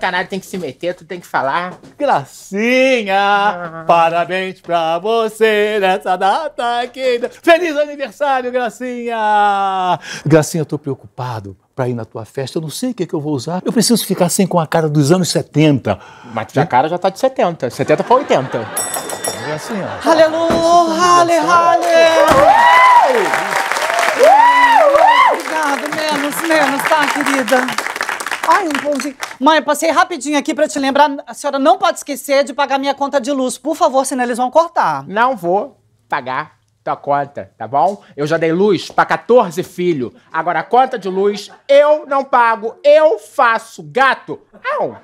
Canalha tem que se meter, tu tem que falar. Gracinha, parabéns pra você nessa data querida. Feliz aniversário, Gracinha! Gracinha, eu tô preocupado pra ir na tua festa. Eu não sei o que, é que eu vou usar. Eu preciso ficar assim com a cara dos anos 70. Mas a cara já tá de 70. 70 pra 80. Gracinha. Aleluia, ale, ale. Obrigado, menos, menos, tá, querida? Ai, um pãozinho. Mãe, passei rapidinho aqui pra te lembrar. A senhora não pode esquecer de pagar minha conta de luz, por favor, senão eles vão cortar. Não vou pagar tua conta, tá bom? Eu já dei luz pra 14 filhos. Agora a conta de luz eu não pago, eu faço. Gato. Au.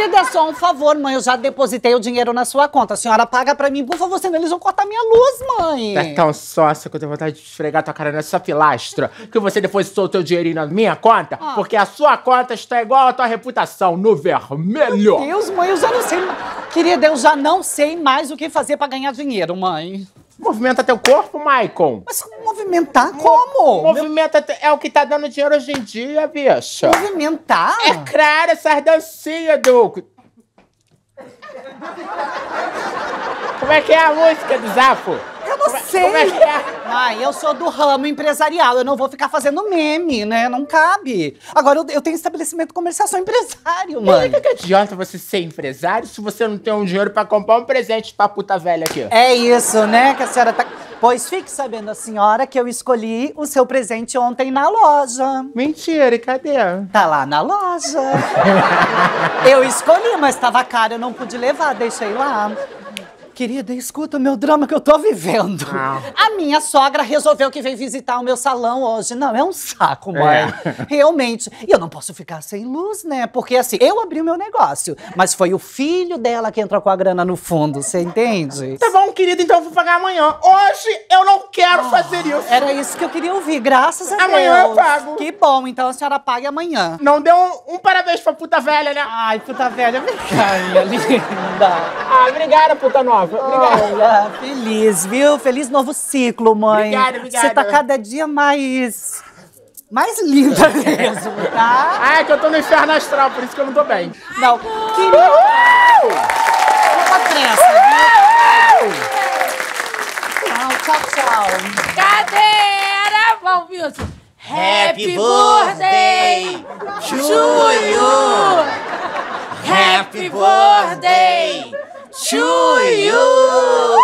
Querida, é só um favor, mãe. Eu já depositei o dinheiro na sua conta. A senhora paga pra mim, por favor, senão eles vão cortar minha luz, mãe. Tá tão sócia que eu tenho vontade de esfregar tua cara nessa pilastra que você depositou o teu dinheirinho na minha conta, Ah. porque a sua conta está igual à tua reputação, no vermelho. Deus, mãe, eu já não sei. Querida, eu já não sei mais o que fazer pra ganhar dinheiro, mãe. Movimenta teu corpo, Maicon. Mas movimentar como? Movimenta te- é o que tá dando dinheiro hoje em dia, bicha. Movimentar? É claro, essas dancinhas do. Como é que é a música do Zafo? Sei. Como é que é? Mãe, eu sou do ramo empresarial. Eu não vou ficar fazendo meme, né? Não cabe. Agora, eu, eu tenho estabelecimento comercial, sou empresário, Mas mãe. o que, que adianta você ser empresário se você não tem um dinheiro pra comprar um presente pra puta velha aqui? É isso, né, que a senhora tá... Pois fique sabendo a senhora que eu escolhi o seu presente ontem na loja. Mentira, e cadê? Tá lá na loja. eu escolhi, mas tava caro, eu não pude levar, deixei lá. Querida, escuta o meu drama que eu tô vivendo. Ah. A minha sogra resolveu que vem visitar o meu salão hoje. Não, é um saco, mãe. É. Realmente. E eu não posso ficar sem luz, né? Porque assim, eu abri o meu negócio, mas foi o filho dela que entrou com a grana no fundo, você entende? Tá bom, querido, então eu vou pagar amanhã. Hoje eu não quero fazer isso. Era isso que eu queria ouvir, graças a Deus. Amanhã eu pago. Que bom, então a senhora pague amanhã. Não deu um, um parabéns pra puta velha, né? Ai, puta velha, vem cá, minha linda. Ah, obrigada, puta nova. Obrigada. Olha, feliz, viu? Feliz novo ciclo, mãe. Obrigada, obrigada. Você tá cada dia mais. mais linda mesmo, tá? Ah, é que eu tô no inferno astral, por isso que eu não tô bem. Não, querida. Uma pressa, viu? Tchau, tchau, tchau. Cadeira! Vamos, Wilson. Happy birthday to you. Happy birthday to you.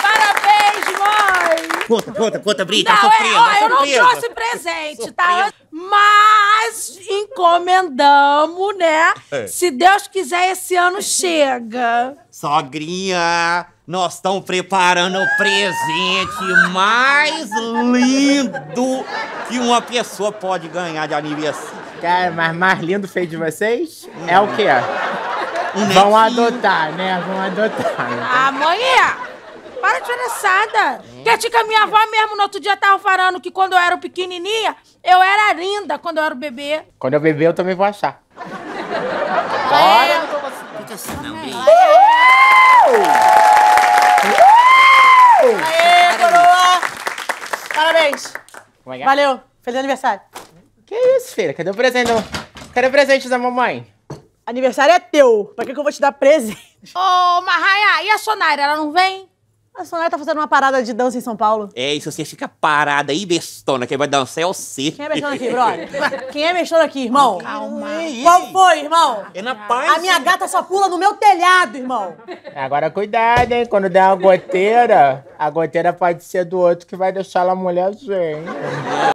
Parabéns, mãe! Conta, conta, conta, Brita, Não, surpresa, é, ó, eu não surpresa. trouxe presente, tá? Mas encomendamos, né? É. Se Deus quiser, esse ano chega. Sogrinha, nós estamos preparando o presente mais lindo que uma pessoa pode ganhar de aniversário. Cara, mas mais lindo feio de vocês é o quê? Um Vão adotar, né? Vão adotar. Ah, mãe, para de palhaçada. Que a minha avó mesmo no outro dia tava falando que quando eu era pequenininha, eu era linda quando eu era bebê. Quando eu beber, eu também vou achar. Fica assim, não, Brita. Aê, coroa! Parabéns! Como é que é? Valeu! Feliz aniversário! Que isso, filha? Cadê o presente? Cadê o presente da mamãe? Aniversário é teu! Pra que, que eu vou te dar presente? Ô, Marraia, e a Sonaira, ela não vem? A Sonora tá fazendo uma parada de dança em São Paulo. É, e se você fica parada aí, bestona, quem vai dançar é você. Quem é mexendo aqui, brother? Quem é mexendo aqui, irmão? Calma. Qual foi, irmão? É na paz. A minha gata só pula no meu telhado, irmão! Agora cuidado, hein? Quando der uma goteira, a goteira pode ser do outro que vai deixar ela molhadinha.